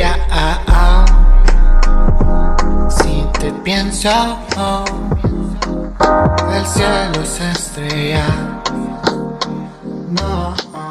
Ah, ah. Si te pienso, el cielo se estrella. No. Ah,